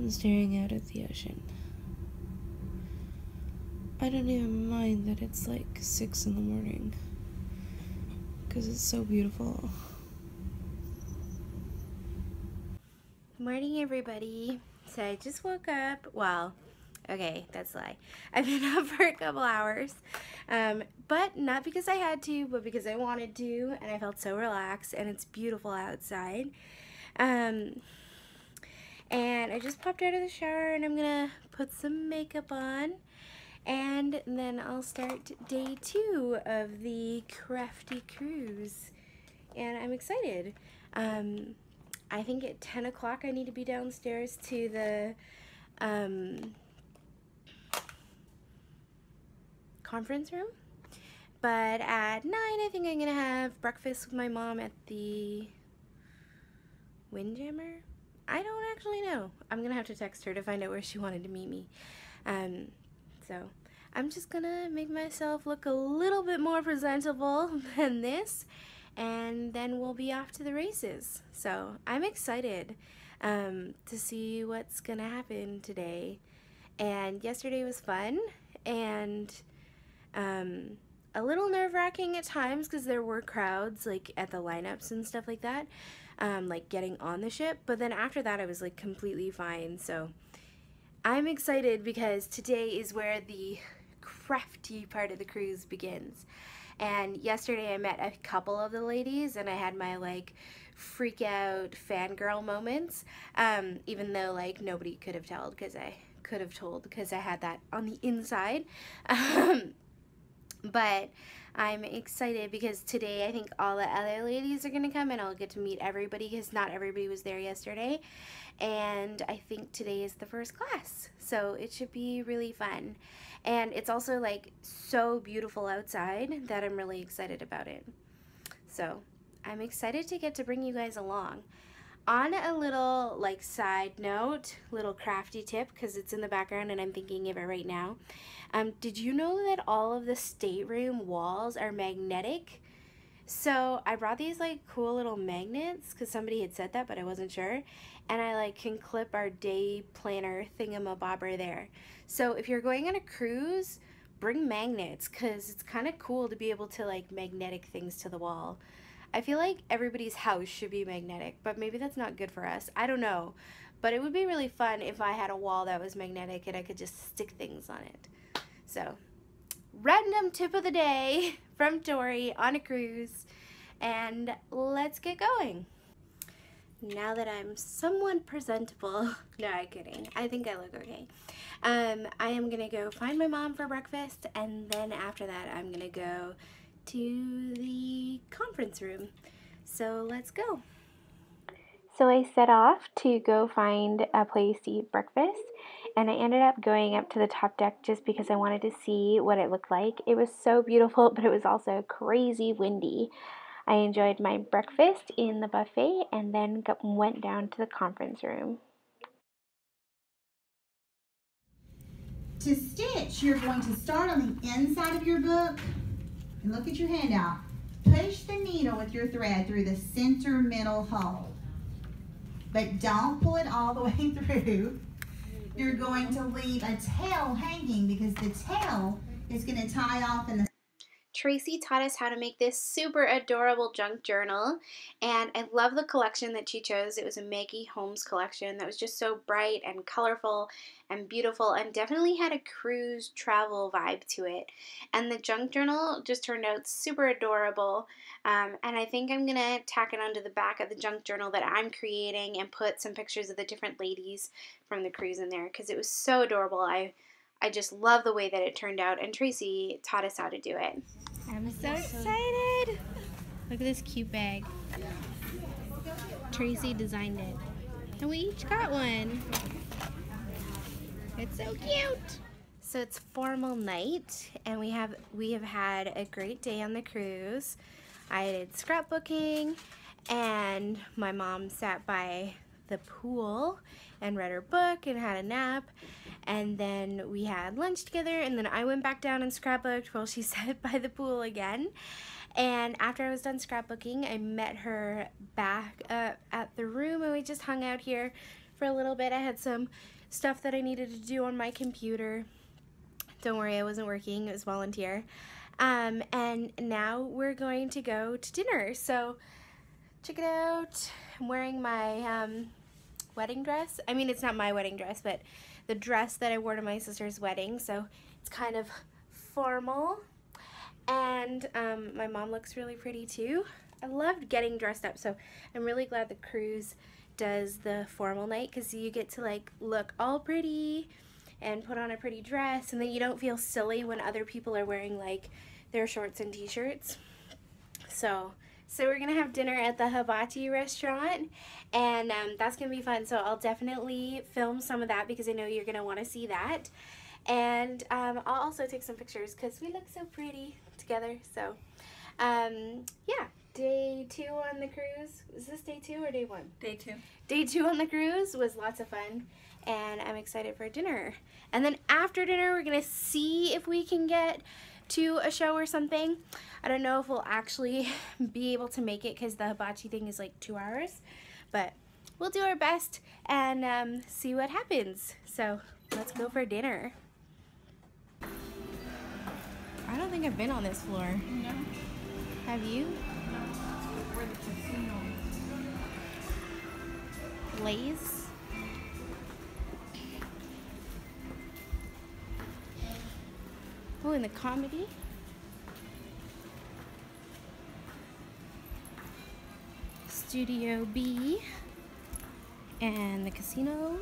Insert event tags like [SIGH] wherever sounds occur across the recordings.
than staring out at the ocean. I don't even mind that it's like 6 in the morning because it's so beautiful. Morning, everybody. So I just woke up. Well, okay, that's a lie. [LAUGHS] I've been up for a couple hours, um, but not because I had to, but because I wanted to, and I felt so relaxed, and it's beautiful outside. Um, and I just popped out of the shower, and I'm gonna put some makeup on, and then I'll start day two of the crafty cruise, and I'm excited. Um, I think at 10 o'clock I need to be downstairs to the um, conference room. But at 9 I think I'm to have breakfast with my mom at the Windjammer? I don't actually know. I'm to have to text her to find out where she wanted to meet me. Um, so I'm just to make myself look a little bit more presentable [LAUGHS] than this and then we'll be off to the races. So I'm excited um, to see what's gonna happen today. And yesterday was fun and um, a little nerve wracking at times because there were crowds like at the lineups and stuff like that, um, like getting on the ship. But then after that, I was like completely fine. So I'm excited because today is where the crafty part of the cruise begins. And yesterday I met a couple of the ladies and I had my like freak out fangirl moments. Um, even though like nobody could have told because I could have told because I had that on the inside. [LAUGHS] Um, but I'm excited because today I think all the other ladies are going to come and I'll get to meet everybody because not everybody was there yesterday. And I think today is the first class. So it should be really fun. And it's also like so beautiful outside that I'm really excited about it. So I'm excited to get to bring you guys along. On a little like side note, little crafty tip because it's in the background and I'm thinking of it right now. Um, did you know that all of the stateroom walls are magnetic? So I brought these like cool little magnets because somebody had said that, but I wasn't sure. And I like can clip our day planner thingamabobber there. So if you're going on a cruise, bring magnets because it's kind of cool to be able to like magnetic things to the wall. I feel like everybody's house should be magnetic, but maybe that's not good for us. I don't know. But it would be really fun if I had a wall that was magnetic and I could just stick things on it. So, random tip of the day [LAUGHS] from Tori on a cruise. And let's get going. Now that I'm somewhat presentable, [LAUGHS] no, I'm kidding. I think I look okay. Um, I am gonna go find my mom for breakfast and then after that I'm gonna go to the conference room. So let's go. So I set off to go find a place to eat breakfast and I ended up going up to the top deck just because I wanted to see what it looked like. It was so beautiful, [LAUGHS] but it was also crazy windy. I enjoyed my breakfast in the buffet and then went down to the conference room. To stitch, you're going to start on the inside of your book and look at your handout. Push the needle with your thread through the center middle hole. But don't pull it all the [LAUGHS] way through you're going to leave a tail hanging because the tail is going to tie off in the Tracy taught us how to make this super adorable junk journal and I love the collection that she chose. It was a Maggie Holmes collection that was just so bright and colorful and beautiful and definitely had a cruise travel vibe to it. And the junk journal just turned out super adorable um, and I think I'm going to tack it onto the back of the junk journal that I'm creating and put some pictures of the different ladies from the cruise in there because it was so adorable. I I just love the way that it turned out, and Tracy taught us how to do it. I'm so excited! Look at this cute bag. Tracy designed it. And we each got one. It's so cute! So it's formal night, and we have we have had a great day on the cruise. I did scrapbooking, and my mom sat by the pool and read her book and had a nap. And then we had lunch together, and then I went back down and scrapbooked while she [LAUGHS] sat by the pool again. And after I was done scrapbooking, I met her back uh, at the room, and we just hung out here for a little bit. I had some stuff that I needed to do on my computer. Don't worry, I wasn't working, it was volunteer. Um, and now we're going to go to dinner. So check it out. I'm wearing my um, wedding dress. I mean, it's not my wedding dress, but the dress that I wore to my sister's wedding. So it's kind of formal. And um, my mom looks really pretty too. I loved getting dressed up. So I'm really glad the cruise does the formal night because you get to like look all pretty and put on a pretty dress and then you don't feel silly when other people are wearing like their shorts and t-shirts. So, so we're gonna have dinner at the Hibachi restaurant and um, that's gonna be fun. So I'll definitely film some of that because I know you're gonna wanna see that. And um, I'll also take some pictures because we look so pretty together. So um, yeah, day two on the cruise. Is this day two or day one? Day two. Day two on the cruise was lots of fun, and I'm excited for dinner. And then after dinner, we're gonna see if we can get to a show or something. I don't know if we'll actually [LAUGHS] be able to make it because the hibachi thing is like two hours, but we'll do our best and um, see what happens. So let's go for dinner. I don't think I've been on this floor. No. Have you? Where the casino. Lays. Oh, and the comedy. Studio B. And the casino.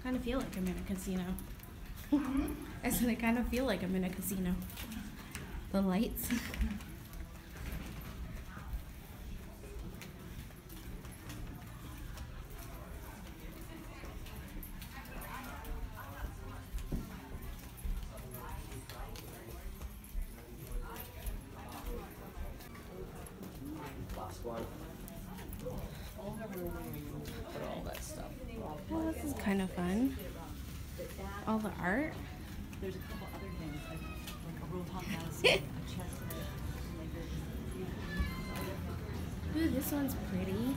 I kind of feel like I'm in a casino. Mm-hmm. I said I kind of feel like I'm in a casino. The lights. Last one. Put all that stuff. Well, this is kind of fun. All the art. [LAUGHS] Ooh, this one's pretty.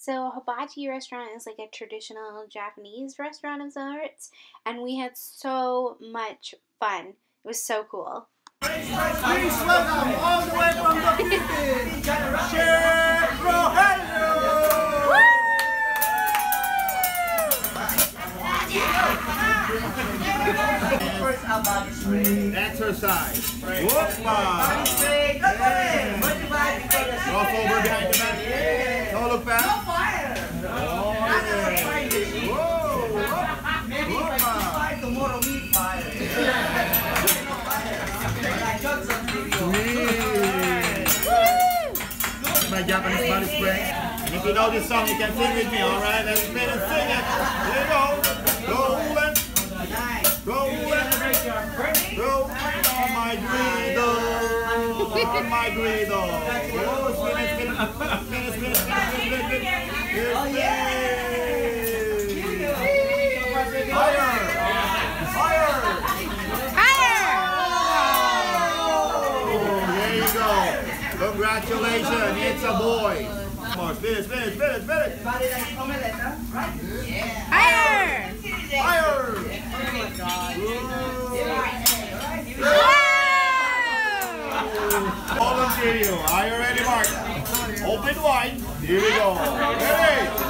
So Hibachi restaurant is like a traditional Japanese restaurant of sorts, and we had so much fun. It was so cool. Please welcome all the way from the Philippines, Chef Rogelio! Exercise. Whoopah. Cross over behind the back. Don't look back. Oh, yeah. Whoa. Whoopah. [LAUGHS] My Japanese body spray. And if you know this song, you can sing with me, alright? Let's spin and sing it. Here we go. Rolling. Rolling. Rolling on my griddle. On my griddle. Oh, it. Higher. Higher. Oh, there you go. Congratulations, it's a boy. Come on, finish, finish, finish, finish. Higher! Fire! Volunteer you. Are you ready, Mark? Open wide. Here we go. Ready?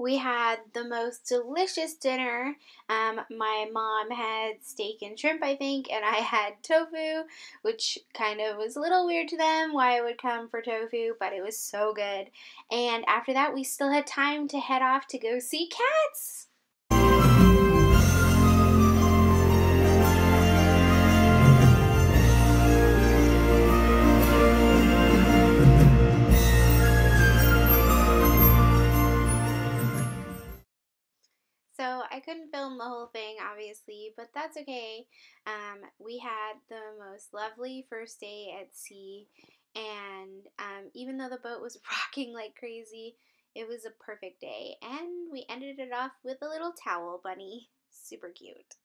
We had the most delicious dinner. Um, my mom had steak and shrimp, I think, and I had tofu, which kind of was a little weird to them why I would come for tofu, but it was so good. And after that, we still had time to head off to go see cats. The whole thing, obviously, but that's okay. Um, we had the most lovely first day at sea, and um, even though the boat was [LAUGHS] rocking like crazy, it was a perfect day. And we ended it off with a little towel bunny. Super cute.